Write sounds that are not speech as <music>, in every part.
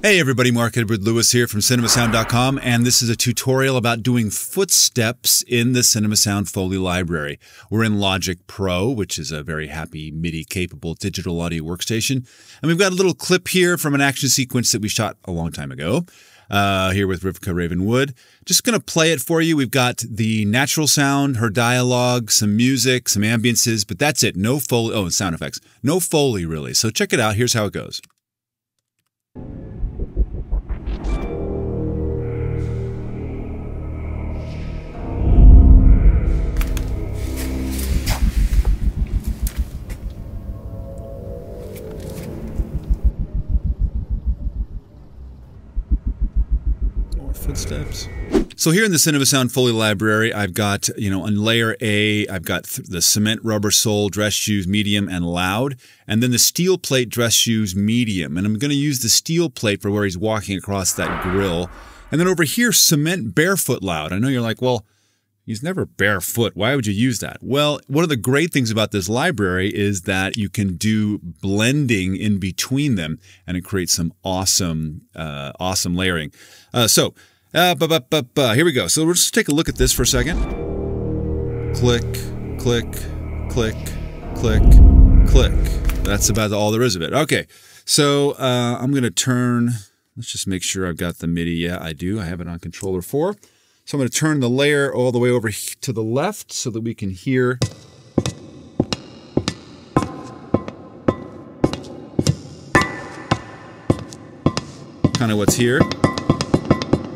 Hey everybody, Mark Edward Lewis here from CinemaSound.com, and this is a tutorial about doing footsteps in the CinemaSound Foley library. We're in Logic Pro, which is a very happy MIDI-capable digital audio workstation, and we've got a little clip here from an action sequence that we shot a long time ago. Uh, here with Rivka Ravenwood. Just going to play it for you. We've got the natural sound, her dialogue, some music, some ambiances, but that's it. No Foley. Oh, and sound effects. No Foley, really. So check it out. Here's how it goes. Footsteps. So here in the Cinema Sound Foley library, I've got, you know, on layer A, I've got the cement rubber sole dress shoes medium and loud, and then the steel plate dress shoes medium. And I'm going to use the steel plate for where he's walking across that grill. And then over here, cement barefoot loud. I know you're like, well, he's never barefoot. Why would you use that? Well, one of the great things about this library is that you can do blending in between them, and it creates some awesome, uh, awesome layering. Uh, so uh, bu bu bu bu. Here we go. So we'll just take a look at this for a second. Click, click, click, click, click. That's about all there is of it. Okay, so uh, I'm going to turn, let's just make sure I've got the MIDI. Yeah, I do. I have it on controller 4. So I'm going to turn the layer all the way over to the left so that we can hear kind of what's here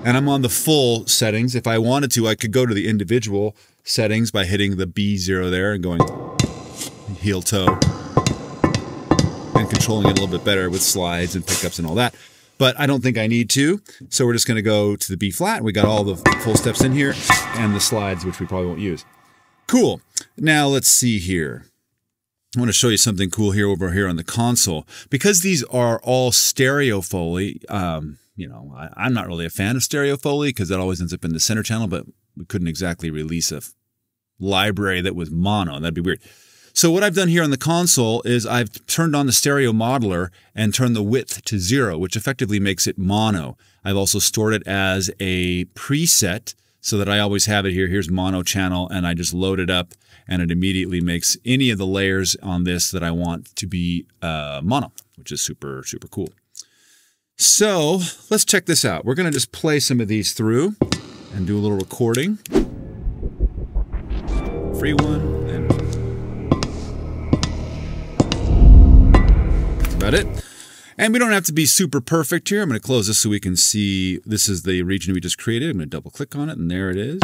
and I'm on the full settings. If I wanted to, I could go to the individual settings by hitting the B0 there and going heel toe and controlling it a little bit better with slides and pickups and all that. But I don't think I need to. So we're just going to go to the B flat. We got all the full steps in here and the slides, which we probably won't use. Cool. Now let's see here. I want to show you something cool here over here on the console. Because these are all stereo Foley, um, you know, I, am not really a fan of stereo Foley because that always ends up in the center channel, but we couldn't exactly release a library that was mono. That'd be weird. So what I've done here on the console is I've turned on the stereo modeler and turned the width to zero, which effectively makes it mono. I've also stored it as a preset so that I always have it here. Here's mono channel and I just load it up and it immediately makes any of the layers on this that I want to be uh, mono, which is super, super cool. So let's check this out. We're going to just play some of these through and do a little recording. Free one. And that's about it. And we don't have to be super perfect here. I'm going to close this so we can see this is the region we just created. I'm going to double click on it and there it is.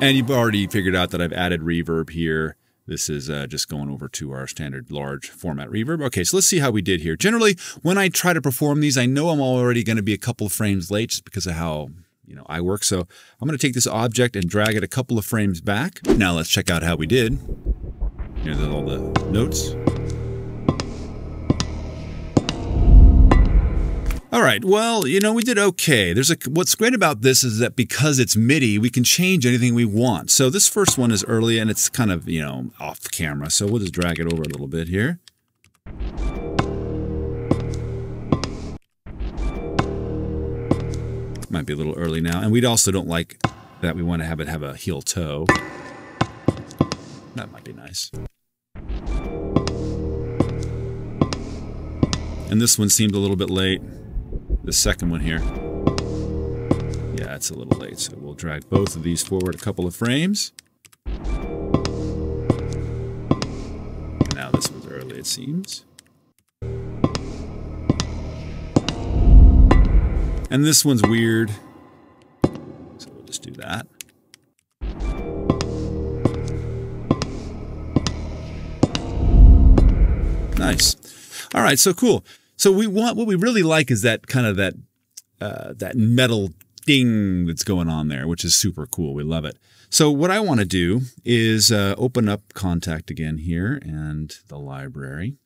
And you've already figured out that I've added reverb here this is uh, just going over to our standard large format reverb. Okay, so let's see how we did here. Generally, when I try to perform these, I know I'm already going to be a couple of frames late just because of how you know I work. So I'm going to take this object and drag it a couple of frames back. Now let's check out how we did. Here's all the notes. All right. Well, you know, we did okay. There's a what's great about this is that because it's MIDI, we can change anything we want. So this first one is early and it's kind of, you know, off camera. So we'll just drag it over a little bit here. Might be a little early now. And we also don't like that we want to have it have a heel toe. That might be nice. And this one seemed a little bit late the second one here. Yeah, it's a little late, so we'll drag both of these forward a couple of frames. now this one's early, it seems. And this one's weird, so we'll just do that. Nice. All right, so cool. So we want what we really like is that kind of that uh, that metal ding that's going on there, which is super cool. We love it. So what I want to do is uh, open up Kontakt again here and the library.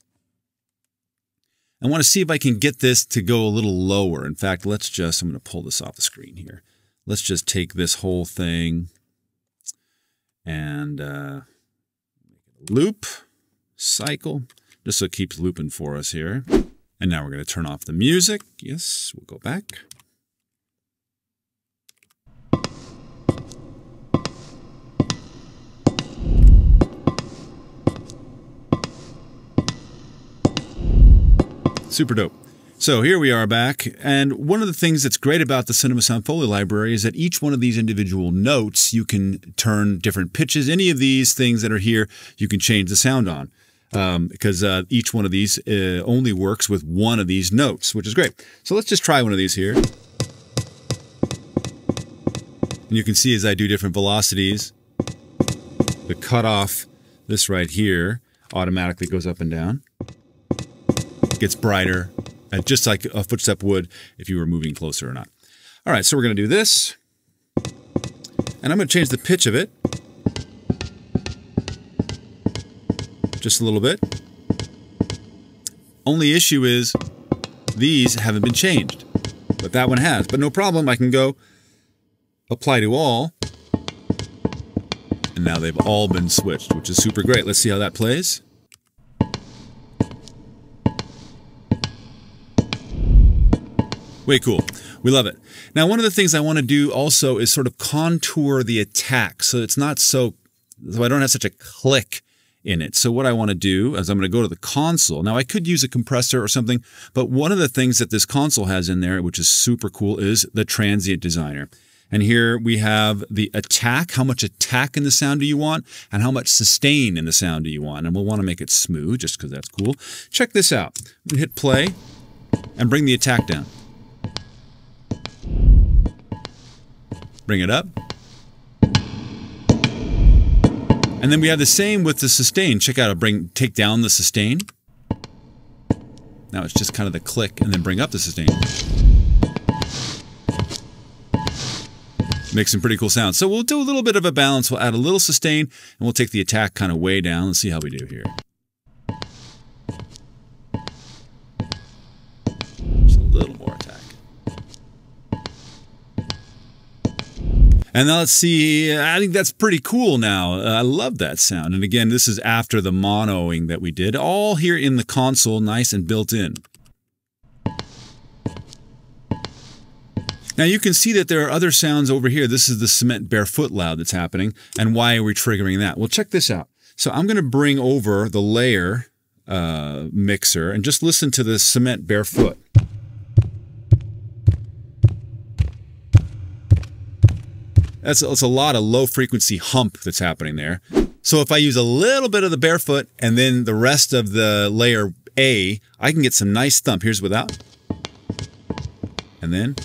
I want to see if I can get this to go a little lower. In fact, let's just, I'm going to pull this off the screen here. Let's just take this whole thing and uh, loop, cycle, just so it keeps looping for us here. And now we're going to turn off the music. Yes, we'll go back. Super dope. So here we are back, and one of the things that's great about the Cinema Sound Foley library is that each one of these individual notes, you can turn different pitches. Any of these things that are here, you can change the sound on um, because uh, each one of these uh, only works with one of these notes, which is great. So let's just try one of these here. And you can see as I do different velocities, the cutoff, this right here, automatically goes up and down. Gets brighter, uh, just like a footstep would if you were moving closer or not. All right, so we're going to do this. And I'm going to change the pitch of it. Just a little bit. Only issue is these haven't been changed. But that one has. But no problem, I can go apply to all. And now they've all been switched, which is super great. Let's see how that plays. Way cool. We love it. Now, one of the things I want to do also is sort of contour the attack so it's not so, so I don't have such a click in it. So what I want to do is I'm going to go to the console. Now I could use a compressor or something, but one of the things that this console has in there, which is super cool, is the transient designer. And here we have the attack. How much attack in the sound do you want? And how much sustain in the sound do you want? And we'll want to make it smooth just because that's cool. Check this out. hit play and bring the attack down. Bring it up. And then we have the same with the sustain. Check out, I'll bring, take down the sustain. Now it's just kind of the click and then bring up the sustain. Makes some pretty cool sounds. So we'll do a little bit of a balance. We'll add a little sustain and we'll take the attack kind of way down. Let's see how we do here. And now let's see, I think that's pretty cool now. Uh, I love that sound. And again, this is after the monoing that we did, all here in the console, nice and built in. Now you can see that there are other sounds over here. This is the cement barefoot loud that's happening. And why are we triggering that? Well, check this out. So I'm going to bring over the layer uh, mixer and just listen to the cement barefoot. That's, that's a lot of low frequency hump that's happening there. So if I use a little bit of the barefoot and then the rest of the layer A, I can get some nice thump. Here's without. And then.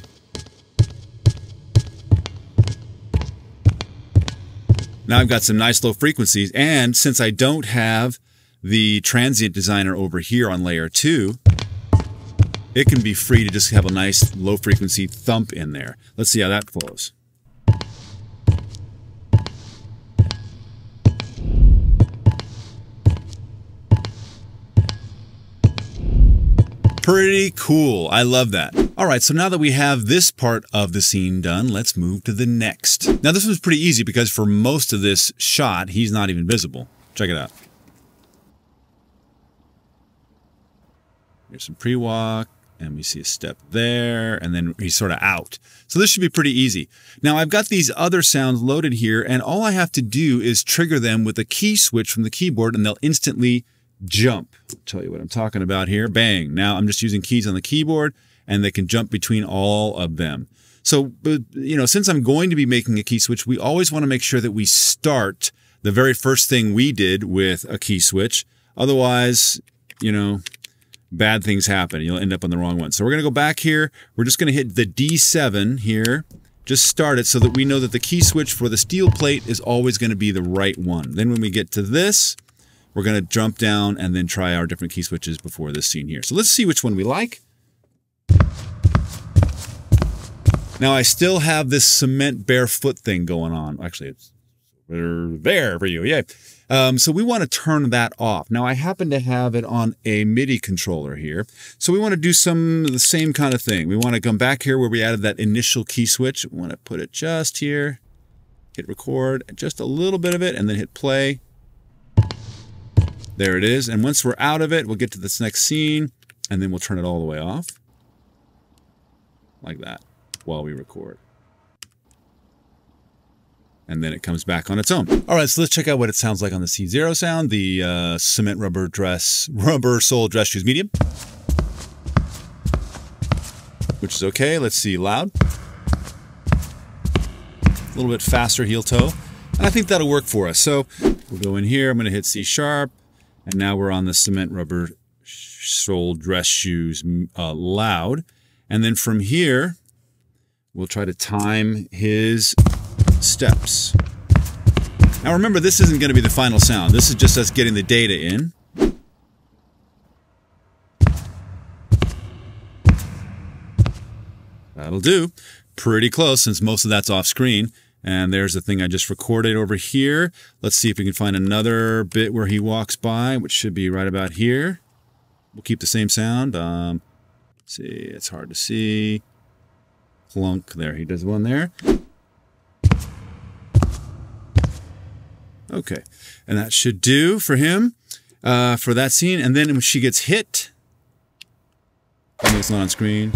Now I've got some nice low frequencies. And since I don't have the transient designer over here on layer two, it can be free to just have a nice low frequency thump in there. Let's see how that flows. Pretty cool. I love that. All right, so now that we have this part of the scene done, let's move to the next. Now this was pretty easy because for most of this shot, he's not even visible. Check it out. Here's some pre-walk, and we see a step there, and then he's sort of out. So this should be pretty easy. Now I've got these other sounds loaded here, and all I have to do is trigger them with a key switch from the keyboard, and they'll instantly jump. I'll tell you what I'm talking about here. Bang. Now I'm just using keys on the keyboard and they can jump between all of them. So, you know, since I'm going to be making a key switch, we always want to make sure that we start the very first thing we did with a key switch. Otherwise, you know, bad things happen. You'll end up on the wrong one. So we're going to go back here. We're just going to hit the D7 here. Just start it so that we know that the key switch for the steel plate is always going to be the right one. Then when we get to this, we're going to jump down and then try our different key switches before this scene here. So let's see which one we like. Now I still have this cement barefoot thing going on. Actually, it's there for you. Yay. Um, so we want to turn that off. Now I happen to have it on a MIDI controller here. So we want to do some the same kind of thing. We want to come back here where we added that initial key switch. We want to put it just here, hit record, just a little bit of it, and then hit play. There it is. And once we're out of it, we'll get to this next scene. and then we'll turn it all the way off like that while we record. And then it comes back on its own. All right, so let's check out what it sounds like on the C0 sound, the uh, cement rubber dress, rubber sole dress shoes medium, which is okay. Let's see loud. A little bit faster heel toe. And I think that'll work for us. So we'll go in here. I'm going to hit C sharp. And now we're on the cement rubber sole dress shoes uh, loud. And then from here, we'll try to time his steps. Now remember, this isn't going to be the final sound. This is just us getting the data in. That'll do. Pretty close since most of that's off screen. And there's the thing I just recorded over here. Let's see if we can find another bit where he walks by, which should be right about here. We'll keep the same sound. Um, see, it's hard to see. Clunk, there, he does one there. Okay, and that should do for him, uh, for that scene. And then when she gets hit, it's not on screen.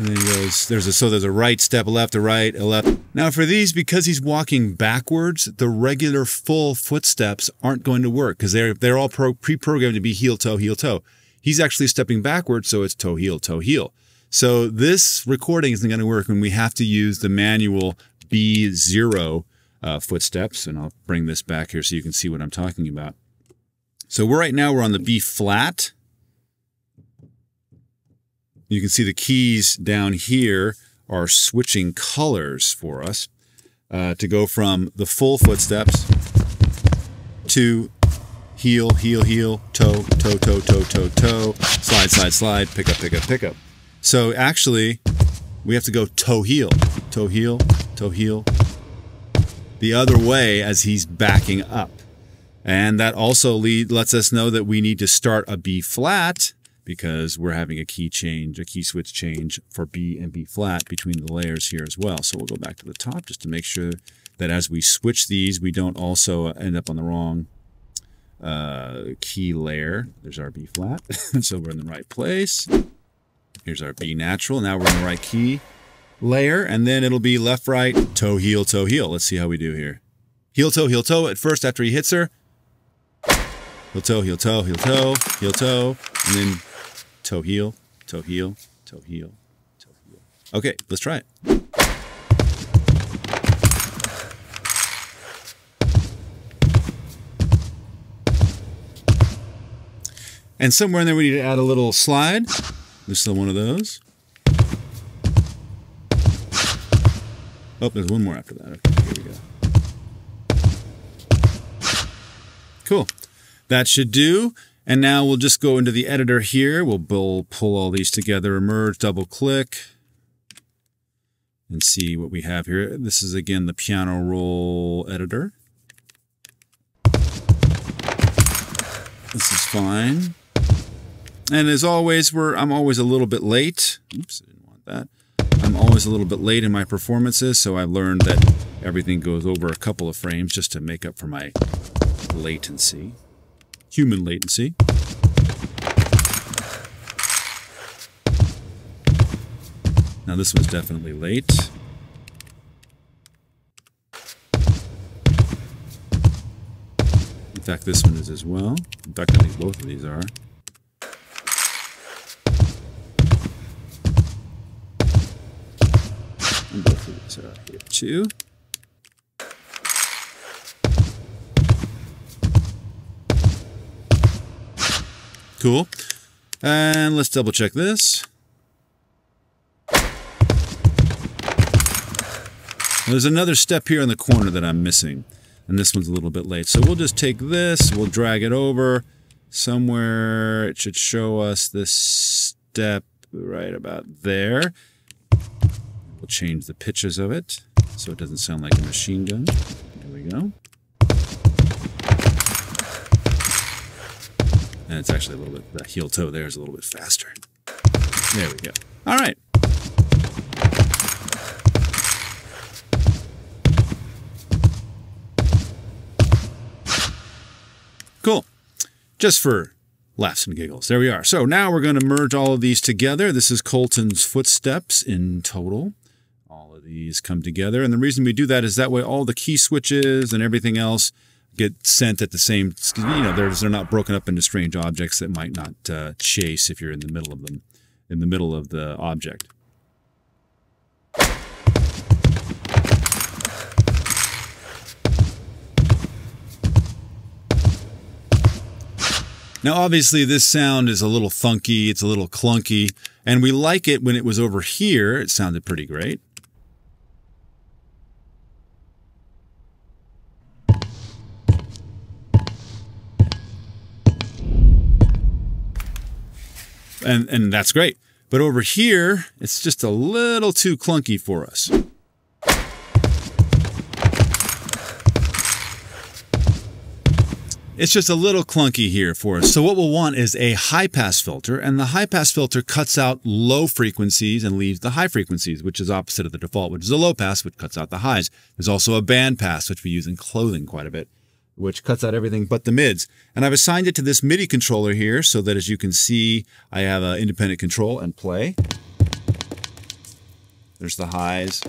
And then he goes, there's a, so there's a right step, a left, a right, a left. Now for these, because he's walking backwards, the regular full footsteps aren't going to work because they're, they're all pre-programmed to be heel, toe, heel, toe. He's actually stepping backwards, so it's toe, heel, toe, heel. So this recording isn't going to work when we have to use the manual B0 uh, footsteps. And I'll bring this back here so you can see what I'm talking about. So we're right now, we're on the B flat. You can see the keys down here are switching colors for us uh, to go from the full footsteps to heel, heel, heel, toe, toe, toe, toe, toe, toe, slide, slide, slide, pick up, pick up, pick up. So actually, we have to go toe, heel, toe, heel, toe, heel, the other way as he's backing up. And that also lead, lets us know that we need to start a B flat because we're having a key change, a key switch change for B and B flat between the layers here as well. So we'll go back to the top just to make sure that as we switch these, we don't also end up on the wrong uh, key layer. There's our B flat. <laughs> so we're in the right place. Here's our B natural. Now we're in the right key layer, and then it'll be left, right, toe, heel, toe, heel. Let's see how we do here. Heel, toe, heel, toe at first after he hits her. Heel, toe, heel, toe, heel, toe, heel, toe, and then toe heel, toe heel, toe heel, toe heel. Okay, let's try it. And somewhere in there we need to add a little slide. There's still one of those. Oh, there's one more after that. Okay, here we go. Cool. That should do. And now we'll just go into the editor here. We'll pull, pull all these together, merge, double click, and see what we have here. This is again the piano roll editor. This is fine. And as always, we're I'm always a little bit late. Oops, I didn't want that. I'm always a little bit late in my performances, so I've learned that everything goes over a couple of frames just to make up for my latency human latency. Now this one's definitely late. In fact, this one is as well. In fact, I think both of these are. And both of these are here too. Cool. And let's double check this. There's another step here in the corner that I'm missing. And this one's a little bit late. So we'll just take this, we'll drag it over somewhere. It should show us this step right about there. We'll change the pitches of it so it doesn't sound like a machine gun. There we go. And it's actually a little bit, that heel toe there is a little bit faster. There we go. All right. Cool. Just for laughs and giggles. There we are. So now we're going to merge all of these together. This is Kolton's footsteps in total. All of these come together. And the reason we do that is that way all the key switches and everything else get sent at the same, you know, they're, they're not broken up into strange objects that might not uh, chase if you're in the middle of them, in the middle of the object. Now, obviously, this sound is a little funky, it's a little clunky, and we like it when it was over here. It sounded pretty great. And, and that's great. But over here, it's just a little too clunky for us. It's just a little clunky here for us. So what we'll want is a high pass filter and the high pass filter cuts out low frequencies and leaves the high frequencies, which is opposite of the default, which is a low pass, which cuts out the highs. There's also a band pass, which we use in clothing quite a bit, which cuts out everything but the mids. And I've assigned it to this MIDI controller here so that as you can see, I have an independent control and play. There's the highs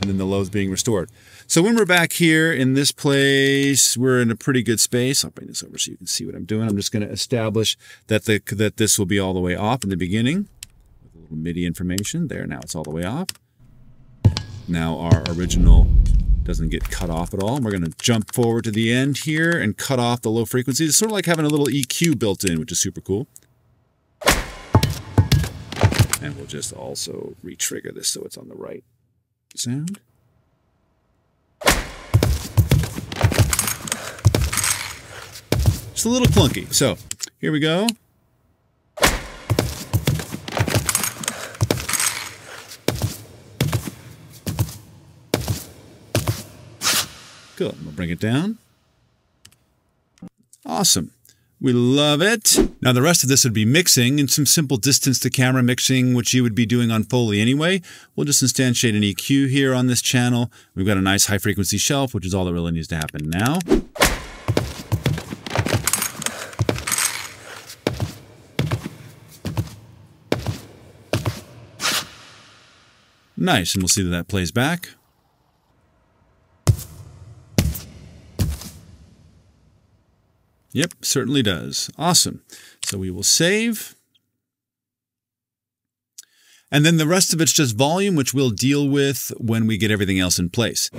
and then the lows being restored. So when we're back here in this place, we're in a pretty good space. I'll bring this over so you can see what I'm doing. I'm just going to establish that the that this will be all the way off in the beginning. With a little MIDI information. There, now it's all the way off. Now our original doesn't get cut off at all. And we're going to jump forward to the end here and cut off the low frequencies. It's sort of like having a little EQ built in, which is super cool. And we'll just also re-trigger this so it's on the right sound. It's a little clunky. So here we go. Good. We'll bring it down. Awesome. We love it. Now the rest of this would be mixing and some simple distance to camera mixing, which you would be doing on Foley anyway. We'll just instantiate an EQ here on this channel. We've got a nice high frequency shelf, which is all that really needs to happen now. Nice, and we'll see that that plays back. Yep, certainly does. Awesome. So we will save. And then the rest of it's just volume, which we'll deal with when we get everything else in place.